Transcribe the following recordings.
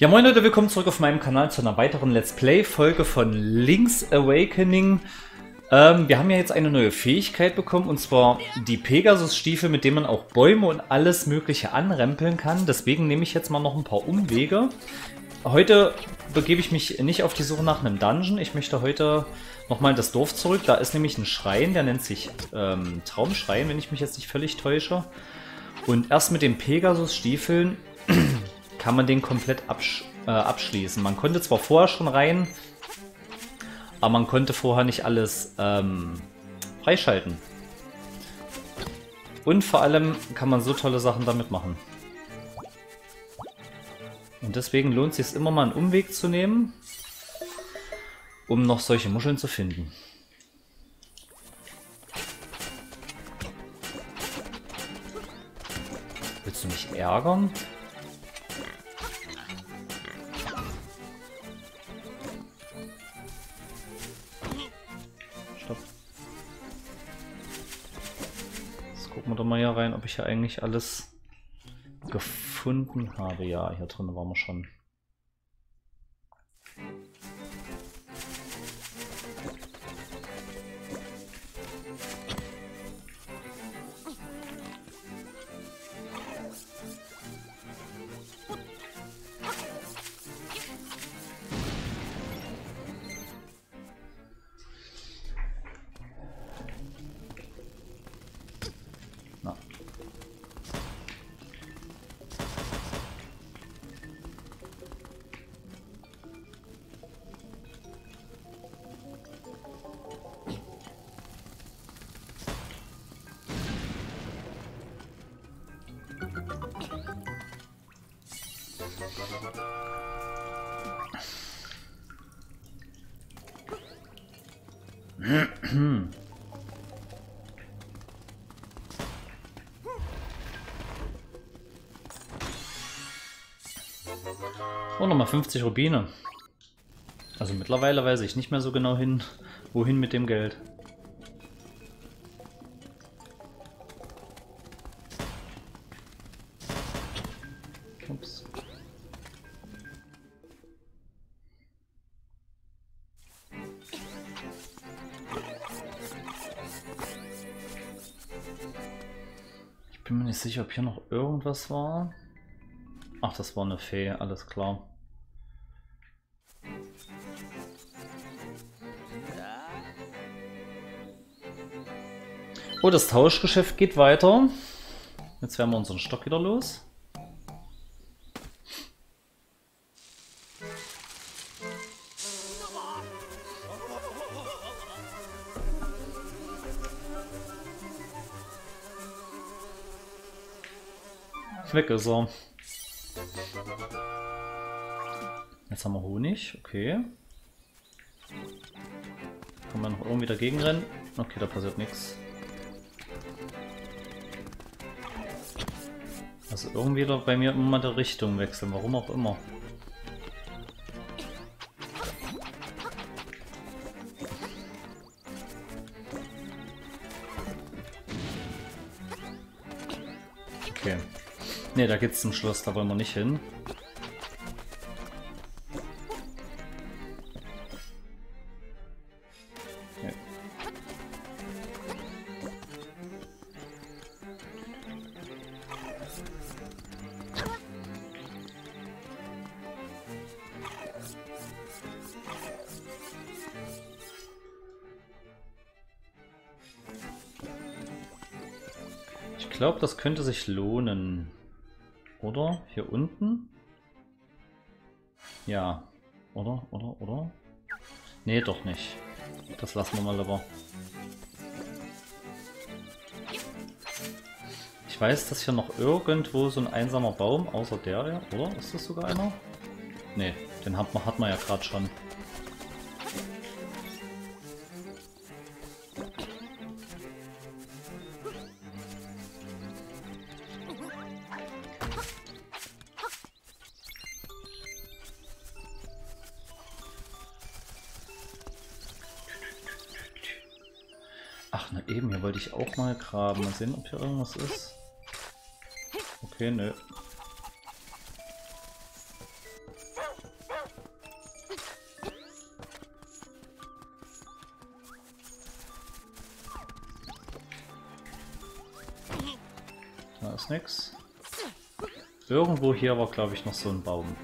Ja moin Leute, willkommen zurück auf meinem Kanal zu einer weiteren Let's Play-Folge von Link's Awakening. Ähm, wir haben ja jetzt eine neue Fähigkeit bekommen und zwar die Pegasus-Stiefel, mit denen man auch Bäume und alles mögliche anrempeln kann. Deswegen nehme ich jetzt mal noch ein paar Umwege. Heute begebe ich mich nicht auf die Suche nach einem Dungeon. Ich möchte heute nochmal in das Dorf zurück. Da ist nämlich ein Schrein, der nennt sich ähm, Traumschrein, wenn ich mich jetzt nicht völlig täusche. Und erst mit den Pegasus-Stiefeln kann man den komplett absch äh, abschließen. Man konnte zwar vorher schon rein, aber man konnte vorher nicht alles ähm, freischalten. Und vor allem kann man so tolle Sachen damit machen. Und deswegen lohnt es sich immer mal einen Umweg zu nehmen, um noch solche Muscheln zu finden. Willst du mich ärgern? Gucken wir doch mal hier rein, ob ich hier eigentlich alles gefunden habe. Ja, hier drin waren wir schon. Oh, nochmal 50 Rubine. Also mittlerweile weiß ich nicht mehr so genau hin, wohin mit dem Geld. Hier noch irgendwas war. Ach, das war eine Fee, alles klar. Oh, das Tauschgeschäft geht weiter. Jetzt werden wir unseren Stock wieder los. Weg ist er. Jetzt haben wir Honig, okay. Kann man noch irgendwie dagegen rennen? Okay, da passiert nichts. Also irgendwie doch bei mir immer die Richtung wechseln, warum auch immer. Ne, da geht's zum Schluss, da wollen wir nicht hin. Ich glaube, das könnte sich lohnen. Oder? Hier unten? Ja. Oder? Oder? Oder? Nee, doch nicht. Das lassen wir mal lieber. Ich weiß, dass hier noch irgendwo so ein einsamer Baum, außer der, oder? Ist das sogar einer? Nee, den hat man, hat man ja gerade schon. mal graben. Mal sehen, ob hier irgendwas ist. Okay, nö. Da ist nix. Irgendwo hier war, glaube ich, noch so ein Baum.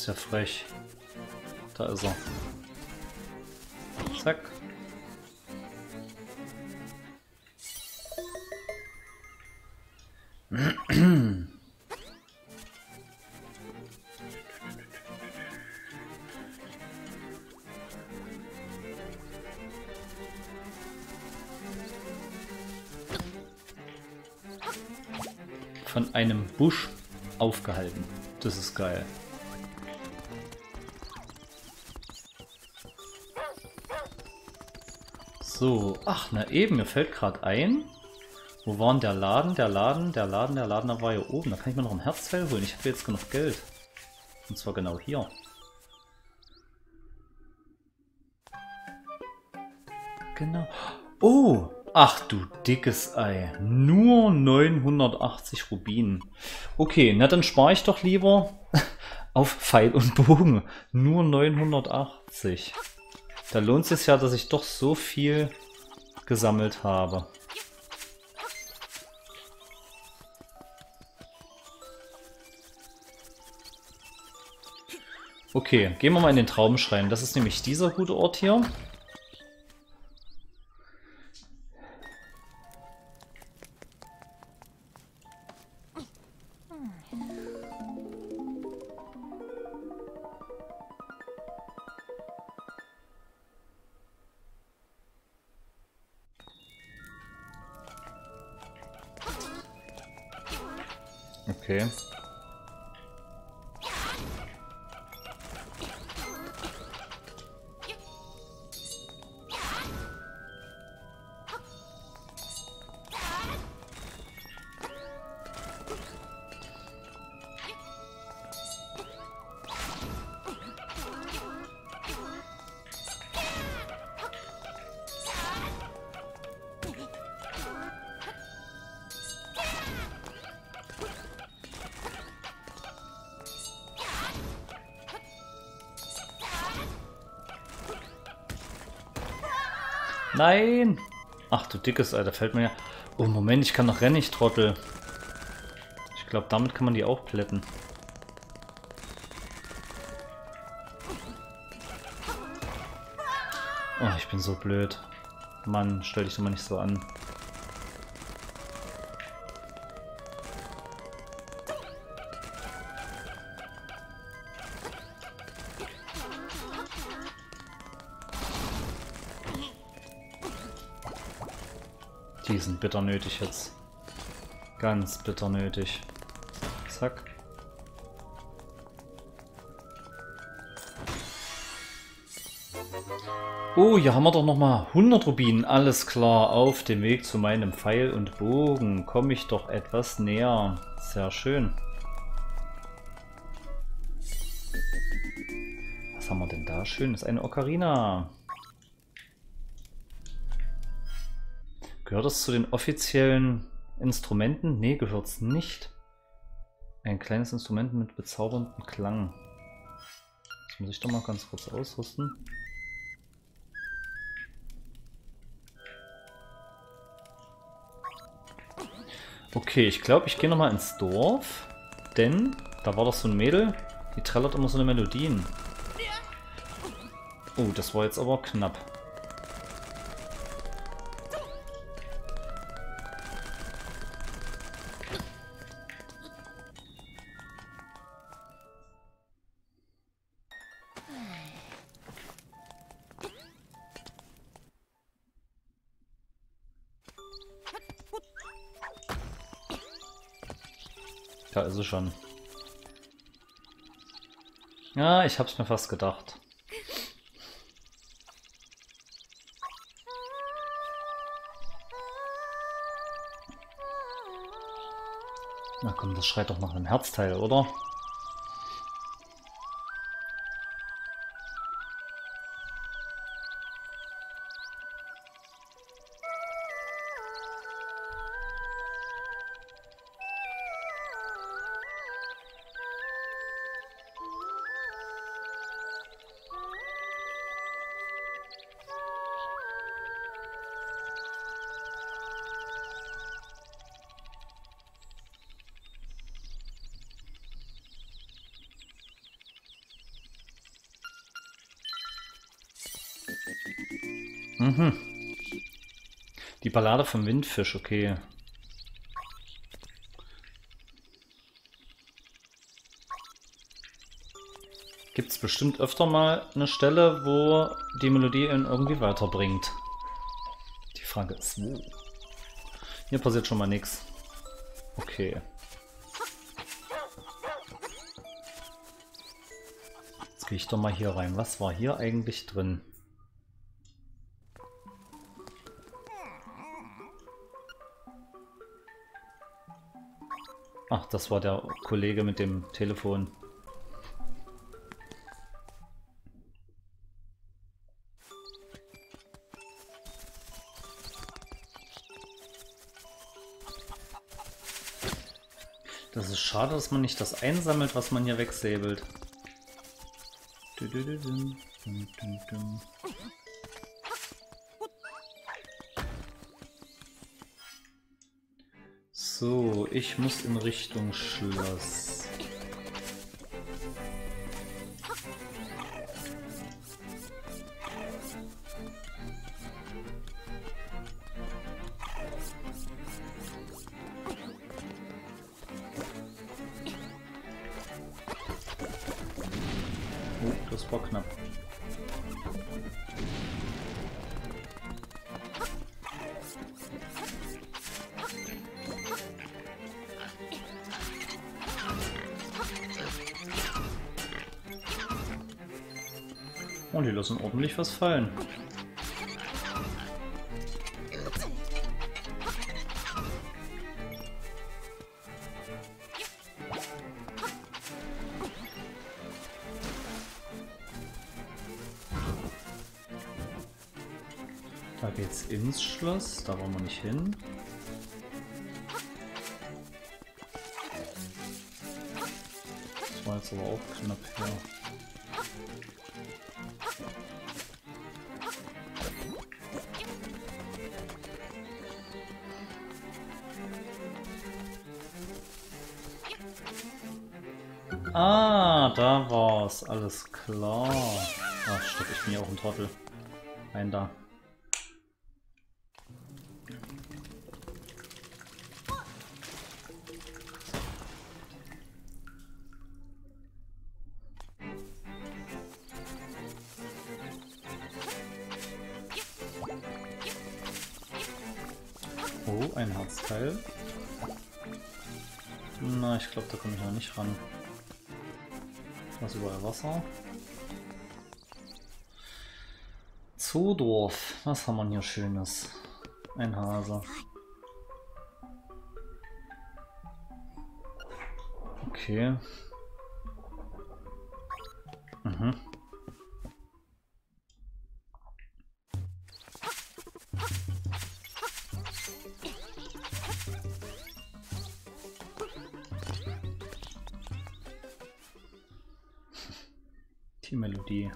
Ist ja frech. Da ist er. Zack. Von einem Busch aufgehalten. Das ist geil. So, ach, na eben, mir fällt gerade ein. Wo war denn der Laden? Der Laden, der Laden, der Laden, da war hier oben. Da kann ich mir noch ein Herzteil holen. Ich habe jetzt genug Geld. Und zwar genau hier. Genau. Oh! Ach du dickes Ei. Nur 980 Rubinen. Okay, na dann spare ich doch lieber auf Pfeil und Bogen. Nur 980. Da lohnt es ja, dass ich doch so viel gesammelt habe. Okay, gehen wir mal in den Traubenschrein. Das ist nämlich dieser gute Ort hier. Okay. Nein! Ach du dickes Alter, fällt mir ja... Oh Moment, ich kann noch rennen, ich Trottel. Ich glaube, damit kann man die auch plätten. Oh, ich bin so blöd. Mann, stell dich doch mal nicht so an. Die sind bitter nötig jetzt. Ganz bitter nötig. Zack. Oh, hier haben wir doch nochmal 100 Rubinen. Alles klar, auf dem Weg zu meinem Pfeil und Bogen komme ich doch etwas näher. Sehr schön. Was haben wir denn da schön? Das ist eine Ocarina. Gehört es zu den offiziellen Instrumenten? Nee, gehört es nicht. Ein kleines Instrument mit bezauberndem Klang. Das muss ich doch mal ganz kurz ausrüsten. Okay, ich glaube, ich gehe nochmal ins Dorf. Denn da war doch so ein Mädel, die trällert immer so eine Melodien. Oh, das war jetzt aber knapp. Sie schon. Ja, ich hab's mir fast gedacht. Na komm, das schreit doch nach einem Herzteil, oder? Mhm. Die Ballade vom Windfisch, okay. Gibt es bestimmt öfter mal eine Stelle, wo die Melodie ihn irgendwie weiterbringt. Die Frage ist, wo? Hier passiert schon mal nichts. Okay. Jetzt gehe ich doch mal hier rein. Was war hier eigentlich drin? Ach, das war der Kollege mit dem Telefon. Das ist schade, dass man nicht das einsammelt, was man hier wegsäbelt. So, ich muss in Richtung Schloss. Und die lassen ordentlich was fallen. Da geht's ins Schloss, da wollen wir nicht hin. Das war jetzt aber auch knapp her. Ah, Alles klar. Ach, stopp, ich bin ja auch ein Trottel. Ein da. Oh, ein Herzteil. Na, ich glaube, da komme ich noch nicht ran. Was überall Wasser. Zoodorf. Was haben wir hier Schönes? Ein Hase. Okay.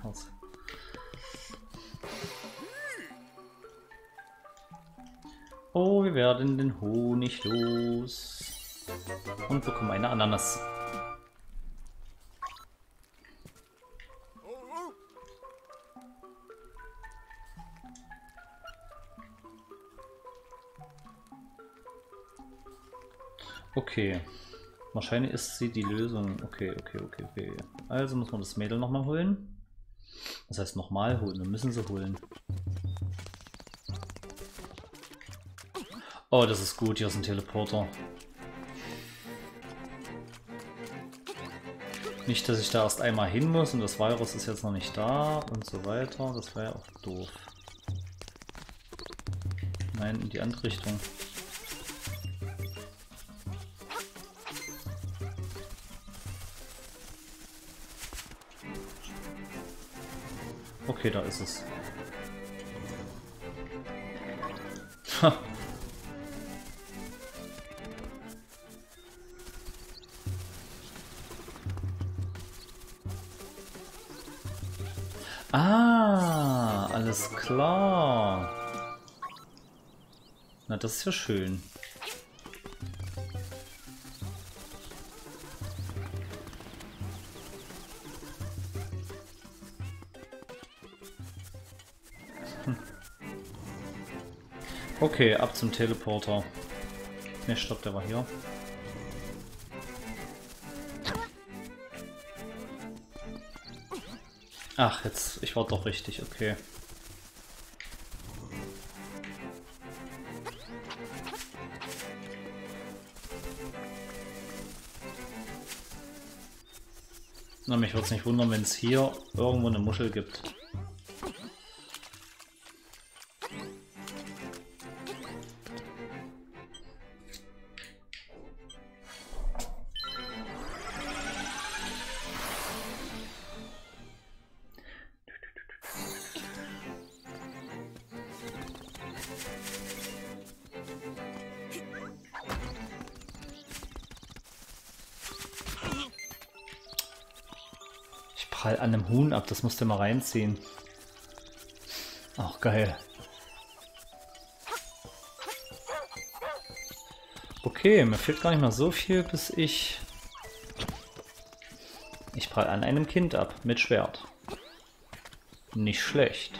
Aus. Oh, wir werden den Honig los. Und bekommen eine Ananas. Okay. Wahrscheinlich ist sie die Lösung. Okay, okay, okay, okay. Also muss man das Mädel nochmal holen. Das heißt nochmal holen. Wir müssen sie holen. Oh, das ist gut. Hier ist ein Teleporter. Nicht, dass ich da erst einmal hin muss und das Virus ist jetzt noch nicht da und so weiter. Das wäre ja auch doof. Nein, in die andere Richtung. Okay, da ist es. Ha. Ah, alles klar. Na, das ist ja schön. Okay, ab zum Teleporter. Ne, stopp, der war hier. Ach, jetzt, ich war doch richtig, okay. Na, mich würde es nicht wundern, wenn es hier irgendwo eine Muschel gibt. Prall an einem Huhn ab, das musst du mal reinziehen. Auch geil. Okay, mir fehlt gar nicht mal so viel, bis ich... Ich prall an einem Kind ab, mit Schwert. Nicht schlecht.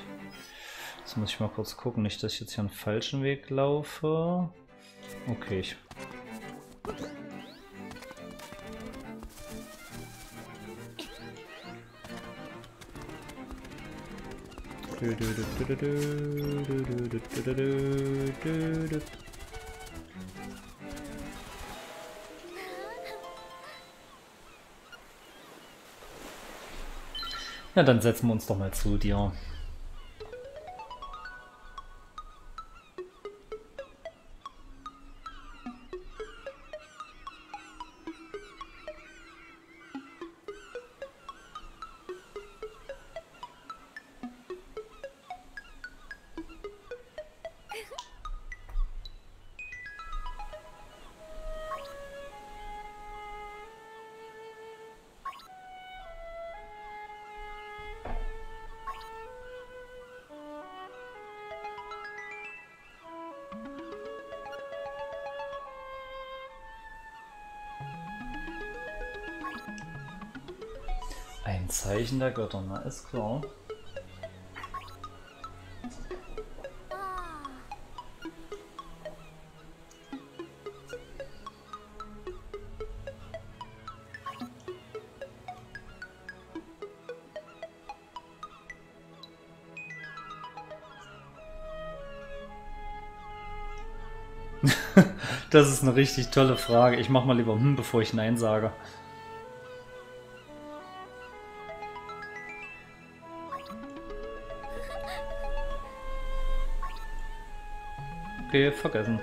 Jetzt muss ich mal kurz gucken, nicht, dass ich jetzt hier einen falschen Weg laufe. Okay, ich Na, dann setzen wir uns doch mal zu dir. Zeichen der Götter, na ist klar. das ist eine richtig tolle Frage. Ich mach mal lieber hm, bevor ich Nein sage. Okay, vergessen.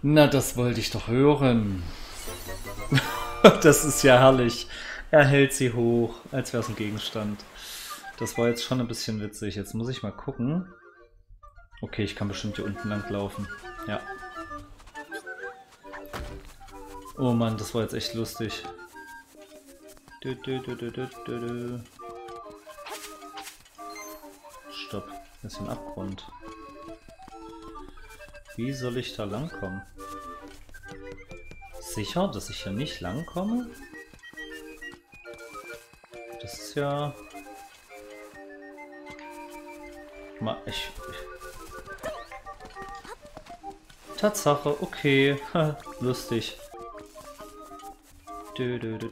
Na, das wollte ich doch hören. das ist ja herrlich. Er hält sie hoch, als wäre es ein Gegenstand. Das war jetzt schon ein bisschen witzig. Jetzt muss ich mal gucken. Okay, ich kann bestimmt hier unten lang laufen. Ja. Oh Mann, das war jetzt echt lustig. Du, du, du, stopp. Das ist ein Abgrund. Wie soll ich da langkommen? Sicher, dass ich hier nicht langkomme? Das ist ja... Mal, ich... Tatsache, okay. Lustig. Du, du, du,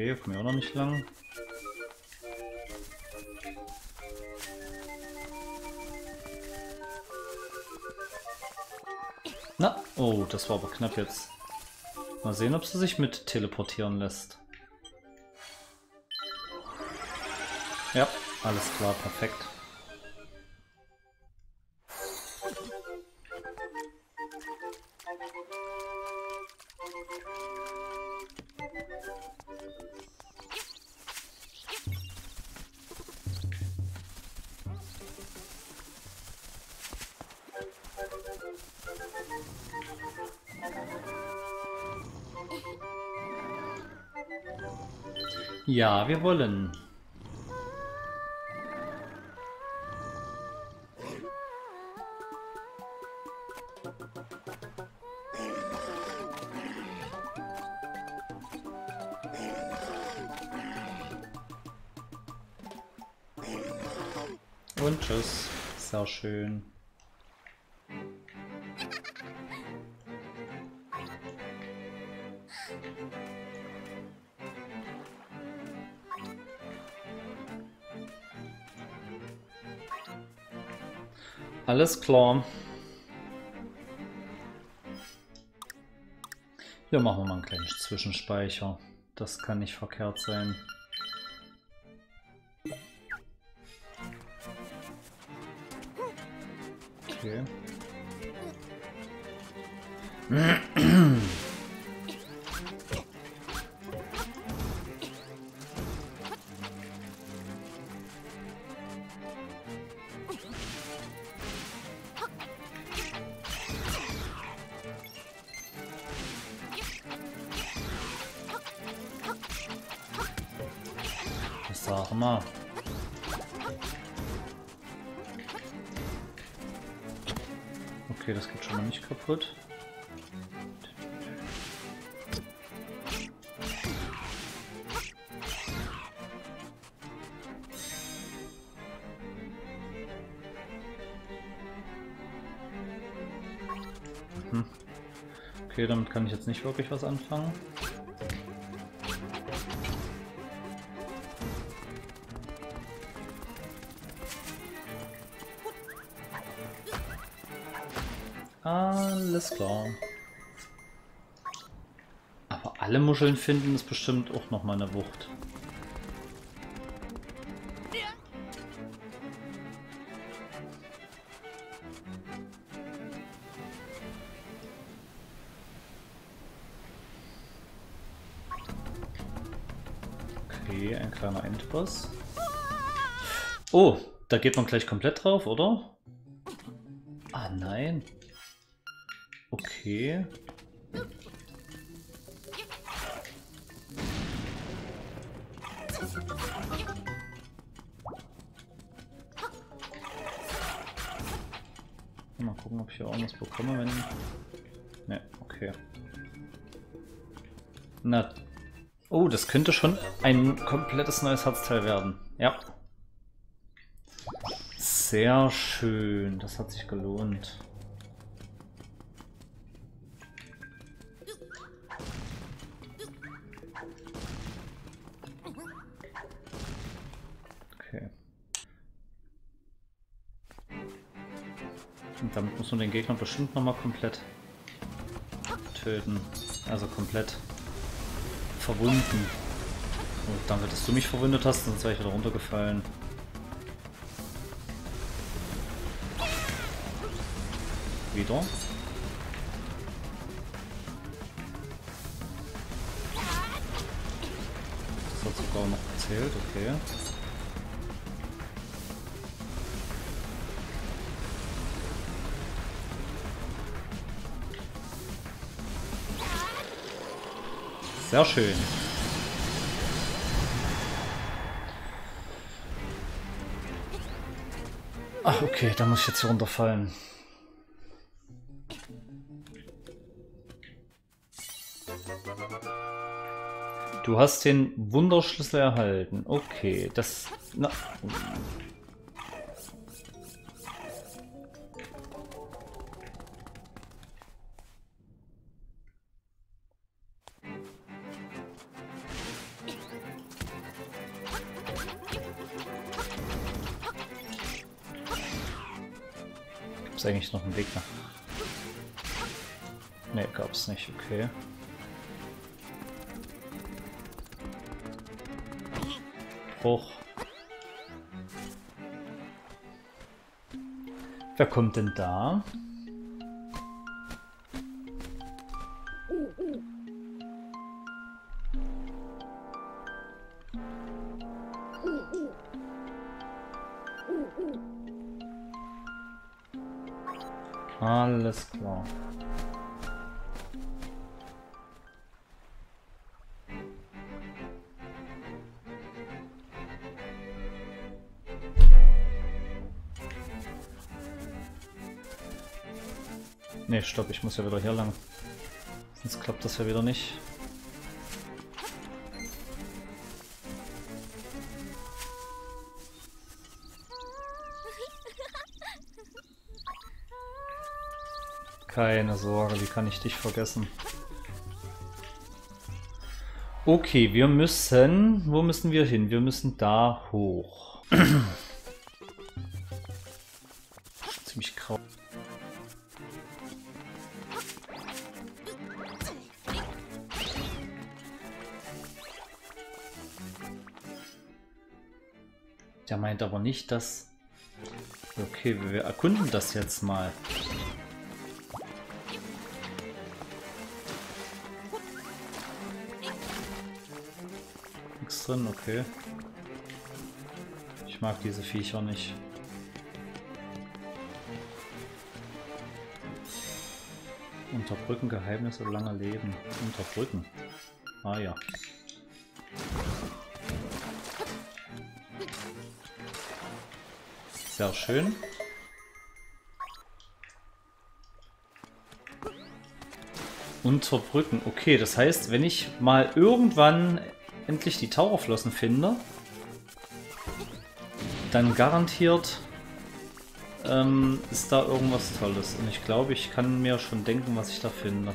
Okay, kommen wir auch noch nicht lang. Na, oh, das war aber knapp jetzt. Mal sehen, ob sie sich mit teleportieren lässt. Ja, alles klar, perfekt. Ja, wir wollen. Und tschüss. Sehr schön. Alles klar. Hier machen wir mal einen kleinen Zwischenspeicher. Das kann nicht verkehrt sein. Okay. Kaputt. Mhm. Okay, damit kann ich jetzt nicht wirklich was anfangen. Alles klar. Aber alle Muscheln finden ist bestimmt auch noch mal eine Wucht. Okay, ein kleiner Endboss. Oh, da geht man gleich komplett drauf, oder? Ah, nein. Okay. Mal gucken, ob ich hier auch was bekomme, wenn... Ne, okay. Na... Oh, das könnte schon ein komplettes neues Herzteil werden. Ja. Sehr schön. Das hat sich gelohnt. Muss man den Gegner bestimmt nochmal komplett töten. Also komplett verwunden. Und danke, dass du mich verwundet hast, sonst wäre ich wieder runtergefallen. Wieder. Das hat sogar noch gezählt, okay. Sehr schön. Ach, okay, da muss ich jetzt runterfallen. Du hast den Wunderschlüssel erhalten. Okay, das... Na, eigentlich noch einen Weg nach... Ne, gab es nicht, okay. Hoch. Wer kommt denn da? Alles klar. Ne, stopp, ich muss ja wieder hier lang. Sonst klappt das ja wieder nicht. Keine Sorge, wie kann ich dich vergessen? Okay, wir müssen... Wo müssen wir hin? Wir müssen da hoch. Ziemlich grau. Der meint aber nicht, dass... Okay, wir erkunden das jetzt mal. Drin, okay. Ich mag diese Viecher nicht. Unterbrücken Geheimnisse lange Leben. Unterbrücken. Ah ja. Sehr schön. Unterbrücken. Okay, das heißt, wenn ich mal irgendwann endlich die Taucherflossen finde, dann garantiert ähm, ist da irgendwas Tolles. Und ich glaube, ich kann mir schon denken, was ich da finde.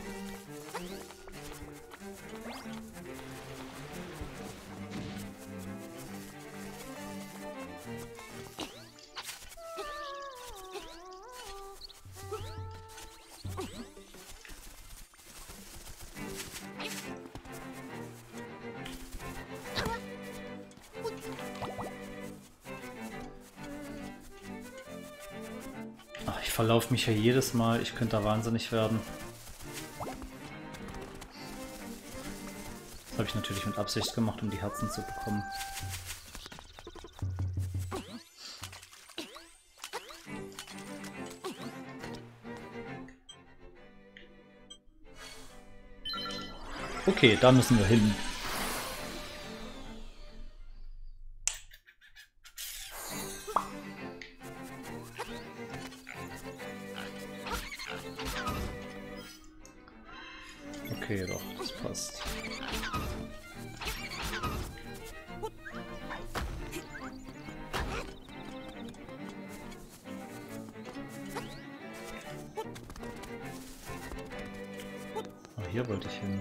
Verlaufe mich ja jedes Mal. Ich könnte da wahnsinnig werden. Das habe ich natürlich mit Absicht gemacht, um die Herzen zu bekommen. Okay, da müssen wir hin. Hier wollte ich hin.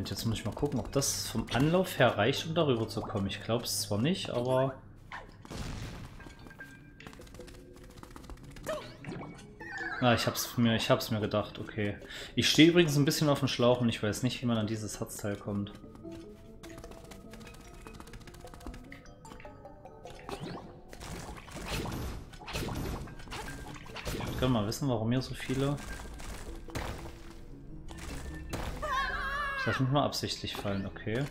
Moment, jetzt muss ich mal gucken, ob das vom Anlauf her reicht, um darüber zu kommen. Ich glaube es zwar nicht, aber... Ah, ich hab's mir, ich hab's mir gedacht, okay. Ich stehe übrigens ein bisschen auf dem Schlauch und ich weiß nicht, wie man an dieses Herzteil kommt. Ich würde gerne mal wissen, warum hier so viele Lasse mich mal absichtlich fallen, okay.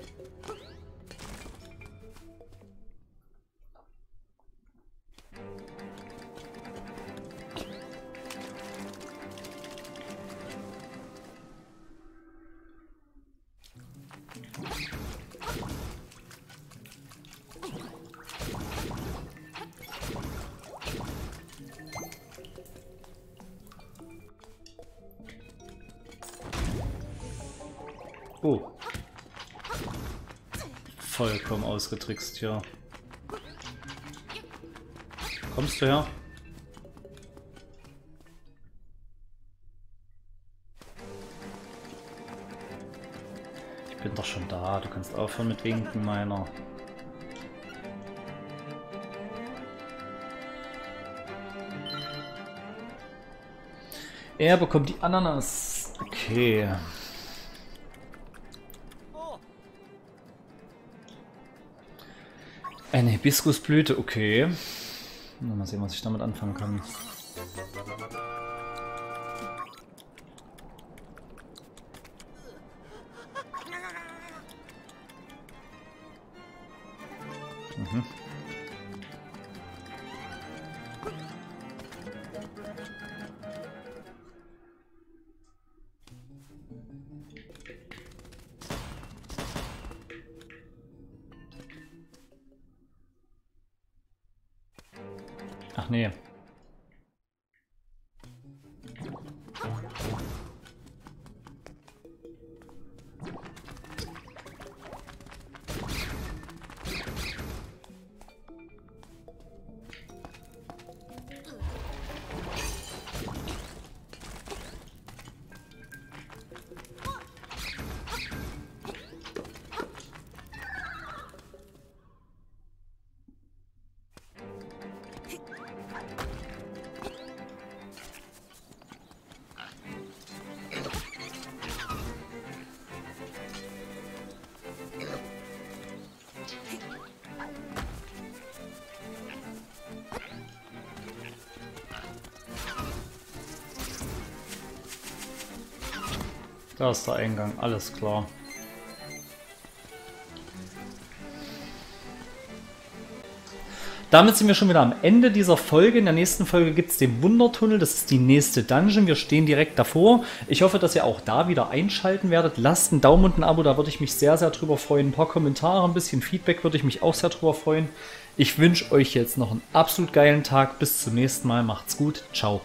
Ausgetrickst, ja. Kommst du her? Ich bin doch schon da. Du kannst aufhören mit Winken, meiner. Er bekommt die Ananas. Okay. Eine Hibiskusblüte, okay. Mal sehen, was ich damit anfangen kann. Da ist der Eingang, alles klar. Damit sind wir schon wieder am Ende dieser Folge. In der nächsten Folge gibt es den Wundertunnel. Das ist die nächste Dungeon. Wir stehen direkt davor. Ich hoffe, dass ihr auch da wieder einschalten werdet. Lasst einen Daumen und ein Abo, da würde ich mich sehr, sehr drüber freuen. Ein paar Kommentare, ein bisschen Feedback würde ich mich auch sehr drüber freuen. Ich wünsche euch jetzt noch einen absolut geilen Tag. Bis zum nächsten Mal. Macht's gut. Ciao.